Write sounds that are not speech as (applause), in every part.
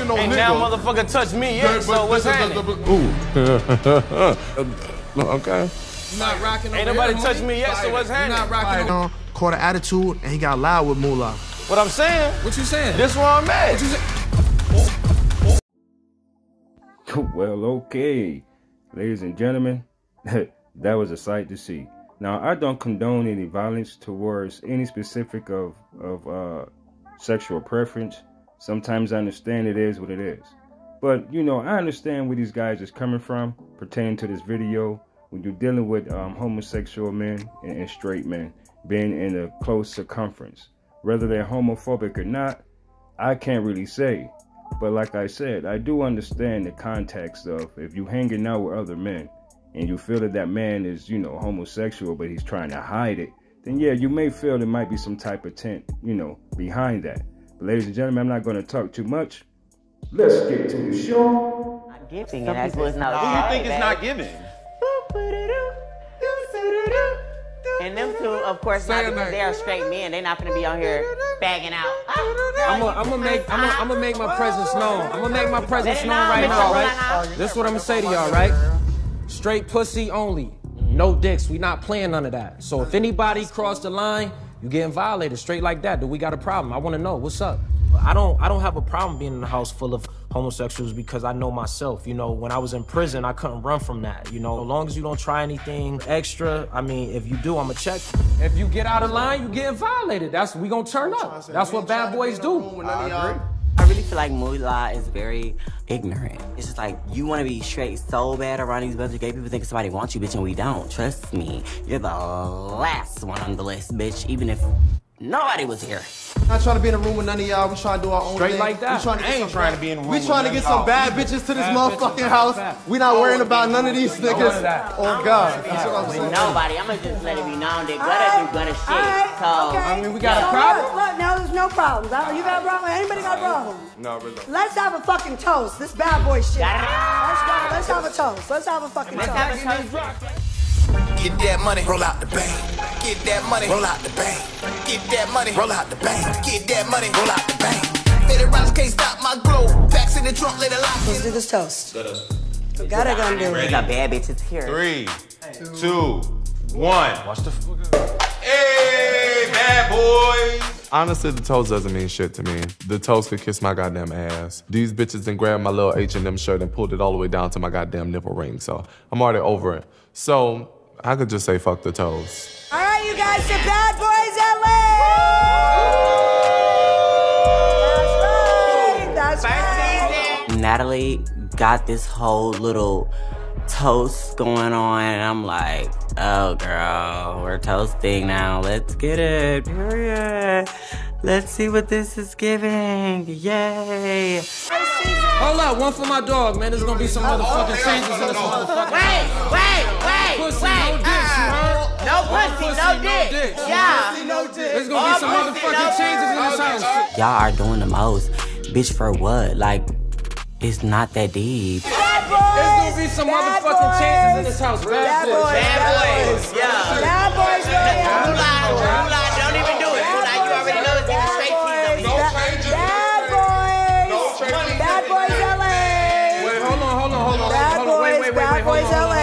fucking no Ain't nigga. now motherfucker touch me yet, But- so but- what's but- happening? but- Ooh. (laughs) okay. You not rocking Ain't nobody here, touched homie? me yet, so what's You happening? not rocking over- Uh, caught an attitude and he got loud with Moolah. What I'm saying? What you saying? This where I'm at. What you say? (laughs) Well, okay. Ladies and gentlemen, (laughs) that was a sight to see. Now, I don't condone any violence towards any specific of, of uh, sexual preference. Sometimes I understand it is what it is. But, you know, I understand where these guys is coming from pertaining to this video when you're dealing with um, homosexual men and, and straight men being in a close circumference. Whether they're homophobic or not, I can't really say. But like I said, I do understand the context of if you're hanging out with other men and you feel that that man is, you know, homosexual, but he's trying to hide it, then yeah, you may feel there might be some type of tent, you know, behind that. But ladies and gentlemen, I'm not going to talk too much. Let's get to the show. Not giving, and that's what's not Who you think okay, it's not giving? (laughs) And them two, of course, not because they are straight men. They're not gonna be on here bagging out. (laughs) I'm gonna I'm gonna make I'm gonna I'm gonna make my presence known. I'm gonna make my presence known right now, right? This is what I'm gonna say to y'all, right? Straight pussy only. No dicks. We not playing none of that. So if anybody cross the line, you getting violated straight like that. Do we got a problem? I want to know what's up. I don't I don't have a problem being in a house full of homosexuals because I know myself. You know, when I was in prison, I couldn't run from that. You know, as long as you don't try anything extra, I mean, if you do, I'ma check. If you get out of line, you getting violated. That's we gonna turn up. That's what bad boys do. Really feel like Moolah is very ignorant. It's just like you want to be straight so bad around these bunch of gay people thinking somebody wants you, bitch, and we don't. Trust me, you're the last one on the list, bitch. Even if nobody was here. Not trying to be in a room with none of y'all. We trying to do our own Straight thing. like that. We trying to I ain't some trying to be in a room We with trying to get some y'all. bad bitches to this Bad motherfucking house. We not worrying about none of these niggas. Oh God. That's what I'm With saying. nobody, I'm gonna just let it be known that Gutter do Gutter shit. Alright, So okay. I mean, we got a problem? Look, look, no, there's no problems. I- You got a problem? Anybody got a problem? No, really. Let's have a fucking toast. This bad boy shit. Let's, go, let's have a toast. Let's have a fucking toast. toast. Get that money, roll out the bank. Get that money, roll out the bank. Get that money, roll out the bank. Get that money, roll out the bank. Fitted rounds can't stop my glow. Packs in the trunk, let it lock Let's do this toast. We gotta gonna do We it. got bad bitches here. Three, two, one. Watch the. Hey, bad boys. Honestly, the toast doesn't mean shit to me. The toast could kiss my goddamn ass. These bitches then grabbed my little H&M shirt and pulled it all the way down to my goddamn nipple ring. So I'm already over it. So I could just say fuck the toast. All right, you guys, the bad boys LA. That's right. That's right. Natalie got this whole little toast going on, and I'm like, oh girl, we're toasting now. Let's get it. Period. Let's see what this is giving. Yay. Hold up, one for my dog, man. There's gonna be some oh, motherfucking oh, changes in this oh, motherfucker. Wait, wait, wait, Pussy, wait. no dicks, you uh. heard? No pussy, Pussy, no no dick. Yeah. There's gonna be some motherfucking no changes in this house. Y'all are doing the most. Bitch, for what? Like, it's not that deep. Bad boys. There's gonna be some Bad motherfucking changes in boys. this house. Bad Bad boys. bitch. Bad boys, yeah. Bad boys, yeah. Moolah, Moolah, don't even do it. Moolah, you already know it's giving straight cheese No up changes. Bad boys. No changes. Bad boys LA. Wait, hold on, hold on, hold on, Bad hold on. Wait, boys, wait, wait, bad wait, hold on, boys, hold on, LA.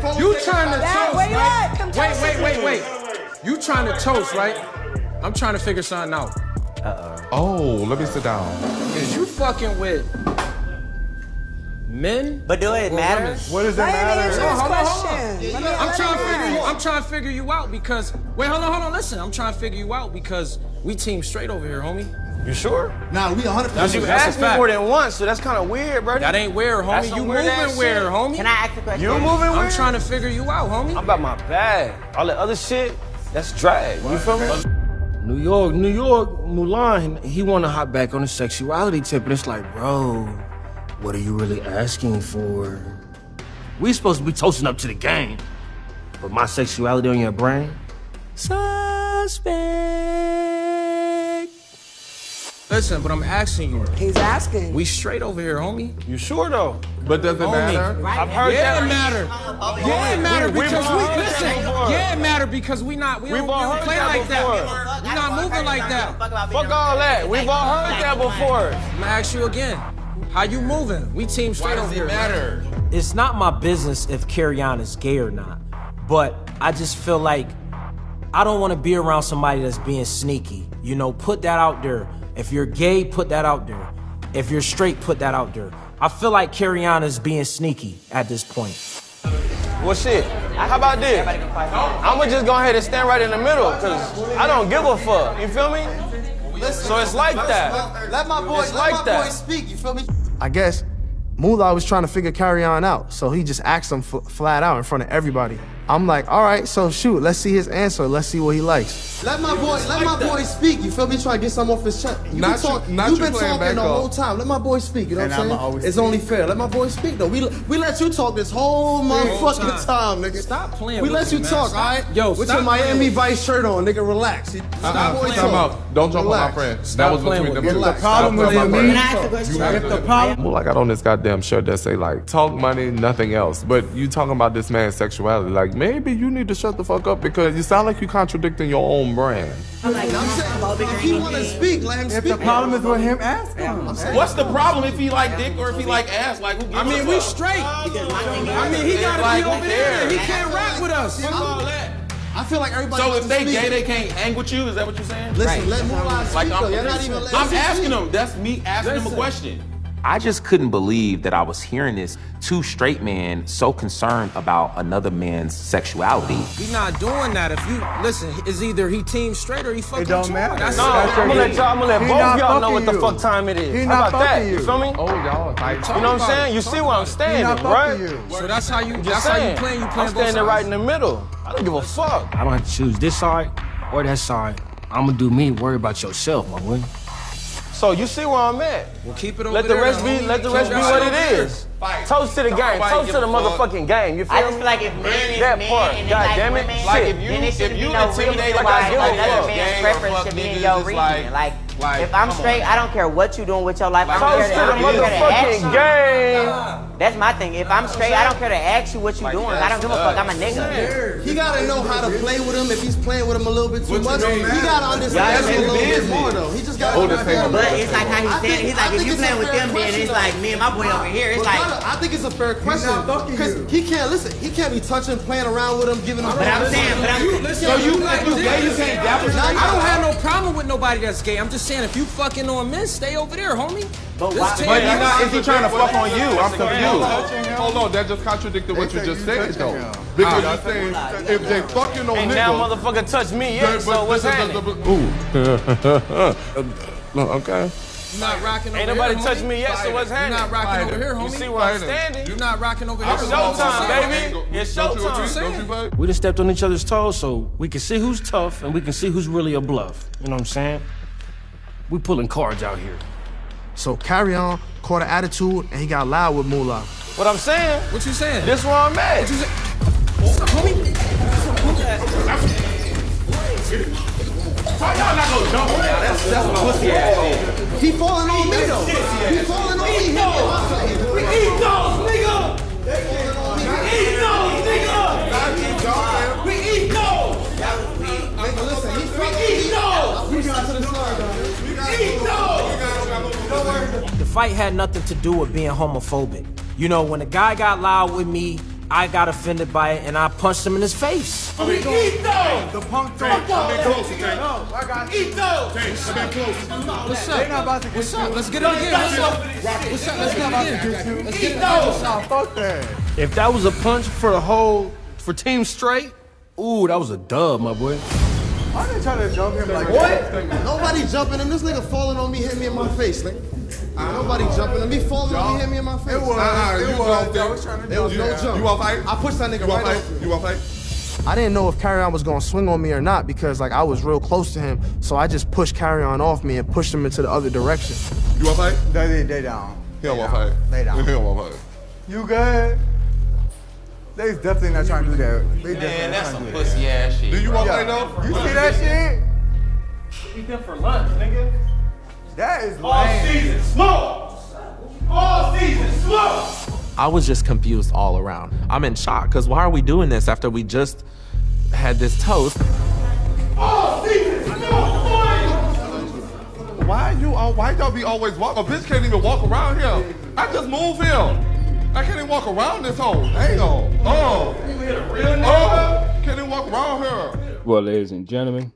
hold on. You trying to Bad- wait, with wait, me. wait. You trying to toast, right? I'm trying to figure something out. Oh, let me sit down. Is you fucking with men? But do it or matter? women? What does Let me answer this hold on, hold on. question. I'm trying to figure you. I'm trying to figure you out because wait, hold on, hold on. Listen, I'm trying to figure you out because we team straight over here, homie. You sure? Nah, we 100. That's You a- asked me fact. more than once, so that's kind of weird, bro. That ain't weird, That's homie. some You weird moving ass weird, shit. homie. Can I ask a question? You moving I'm weird? trying to figure you out, homie. I'm about my bag. All that other shit, that's drag. You feel me? New York, New York, Moolah, he want to hop back on the sexuality tip, and it's like, bro, what are you really asking for? We supposed to be toasting up to the game, but my sexuality on your brain, suspect. Listen, but I'm asking you. He's asking. We straight over here, homie. You sure though? But does it Homie. matter? I've heard Yeah, that. it matter. Yeah, it matter we- we because we bought listen. Yeah, it matter because we not we, We don't, we bought don't play that like that. before. We You're not moving like that. Fuck all that. We've all heard that before. I'm gonna ask you again. How you moving? We team straight Why does over it here. matter? It's not my business if Kerrion is gay or not. But I just feel like I don't want to be around somebody that's being sneaky. You know, put that out there. If you're gay, put that out there. If you're straight, put that out there. I feel like Kerrion is being sneaky at this point. Well, shit. How about this? I'ma just go ahead and stand right in the middle, cause I don't give a fuck. You feel me? So it's like that. Let my boy, It's let like my that. boy speak. You feel me? I guess Moolah was trying to figure Kerrion out, so he just asked him f- flat out in front of everybody. I'm like, all right, so shoot, let's see his answer. Let's see what he likes. Let my boy, let my boy speak. You feel me? Try to get something off his chest. You Not been talk, you- not you you been talking back the up. whole time. Let my boy speak. You know And what I'm saying? always It's speak. only fair. Let my boy speak though. We we let you talk this whole motherfucking time. nigga. Stop playing We with let me, you man. talk, Stop- all right? Yo, with stop your playing Miami with- Vice shirt on, nigga. Relax. Uh-uh, Stop boy time talk. out. Don't jump Relax. on my friend. That Stop was playing between with them me. two. The problem Stop with playing me- my Can I friend. ask a question? You have If to- the problem- Well, I got on this goddamn shirt that say like talk money, nothing else. But you talking about this man's sexuality. Like maybe you need to shut the fuck up because you sound like you're contradicting your own brand. I'm saying, if he want to speak, let him If speak. the problem is with him, ask him. What's the problem if he like dick or if he like ass? Like who gives I mean, we fuck? straight. Uh, I I mean, he gotta like, be over there. He can't rap with us. Fuck all that. I feel like everybody. So if they speak. gay, they can't hang with you. Is that what you're saying? Listen, let Moolah speak. Like. I'm, You're not even. I'm asking them. That's me asking them a question. I just couldn't believe that I was hearing this. Two straight men so concerned about another man's sexuality. We not doing that. If you listen, it's either he team straight or he fucking It don't Troy. matter. That's No, That's I'm gonna let y'all. I'm gonna let He both y'all know fucking what the you. fuck time it is. He How not about that? fucking You you. feel me? Oh y'all, like, You know what I'm saying? You see where I'm He standing, not right? fucking you. So that's how you. Just That's how you saying. playing. You I'm playing both standing right in the middle. I don't give a fuck. I don't have to choose this side or that side. I'm gonna do me. Worry about yourself, my boy. So you see where I'm at. Well, keep it over Let the there, rest be. Let the rest be what it is. it over there. is. Toast to the game. Toast to the a fuck. motherfucking game. You feel I just feel like if men is That men part. and God like damn it. women, Like, Shit. if you- then it if shouldn't you be no intimidate reason like why a another fuck, man's gang, preference should be in your region. like- Like, like, if I'm straight, on. I don't care what you're doing with your life. I don't Toast to to, the don't care to ask motherfucking you. game. That's my thing. If I'm straight, I don't care to ask you what you're doing. I don't give a fuck. I'm a nigga. He gotta know how to play with him. If he's playing with him a little bit too much, he gotta understand Yeah, him a little bit more though. He just gotta this understand. ain't- But it's like how I he's saying. He's like, if you it's playing with fair them, then it's like me and my boy over here. It's like. I think it's a fair question not fucking because you. he can't listen. He can't be touching, playing around with him, giving him. But I'm saying, but I'm. So you if you gay, you can't dap I don't have no problem with nobody that's gay. I'm just saying, if you fucking on men, stay over there, homie. But why? But he not. Is he trying to fuck on you? I'm confused. Hold on, oh, that just contradicted what you just said though. Because you're saying if they fucking on Ain't now motherfucker touch me then- yet. So what's this is happening? Ooh. okay. You're not rocking over Ain't nobody here, touch homie. me yet. So what's happening? You're happening? not rocking over here, homie. You see where I'm standing? You're not rocking over here. It's That's what I'm showtime, saying. baby. It's Don't you showtime. Don't you, babe? We just stepped on each other's toes, so we can see who's tough and we can see who's really a bluff. You know what I'm saying? We pulling cards out here. So Kerrion, caught an attitude, and he got loud with Moolah. What I'm saying? What you saying? This where I'm at. What you say? What's up, homie? He falling on me though. He falling on me. He hitting fight had nothing to do with being homophobic. You know, when a guy got loud with me, I got offended by it and I punched him in his face. We eat those. The punk tank. I've been close, okay? No, I got eat those. I've been close. What's They up? not about to get What's up? Let's get it again. What's up? What's up? Let's get it again. Let's get it again. Nah, fuck that. If that was a punch for the whole for Team Straight, ooh, that was a dub, my boy. Why they trying to jump him like that? Nobody jumping him. This nigga falling on me, hitting me in my face, nigga. Ah, nobody jumping him. me falling on me, hitting me in my face. It was. Nah, it you was. jumped I in. was trying There was no him. jump. You want to fight? I pushed that nigga You right to off. You want to fight? I didn't know if Kerrion was gonna swing on me or not because like I was real close to him, so I just pushed Kerrion off me and pushed him into the other direction. You want to fight? They, they, they down. He don't want to fight. They down. He don't want fight. You good? They definitely not trying to do that. They definitely Man, not that's trying some to do that. pussy ass shit. Do you want to fight Yeah. though? You see that shit? Eat them for lunch, nigga. That is lame. season smoke. All season smoke. I was just confused all around. I'm in shock because why are we doing this after we just had this toast? All season smoke. Why you? Uh, why y'all be always walk? A bitch can't even walk around here. I just move him. I can't even walk around this hole. Hang on. Oh. Oh. Can't even walk around here. Well, ladies and gentlemen,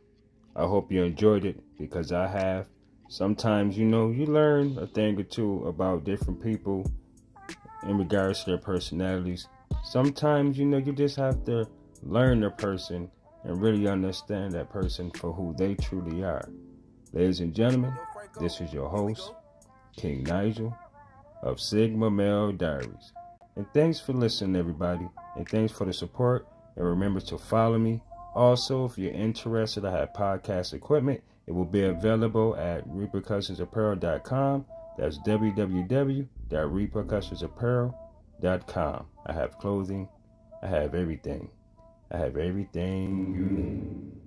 I hope you enjoyed it because I have. Sometimes, you know, you learn a thing or two about different people in regards to their personalities. Sometimes, you know, you just have to learn the person and really understand that person for who they truly are. Ladies and gentlemen, this is your host, King Nigel of Sigma Male Diaries. And thanks for listening, everybody. And thanks for the support. And remember to follow me. Also, if you're interested, I have podcast equipment. It will be available at repercussionsapparel.com. That's www.repercussionsapparel.com. I have clothing. I have everything. I have everything you need.